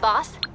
boss?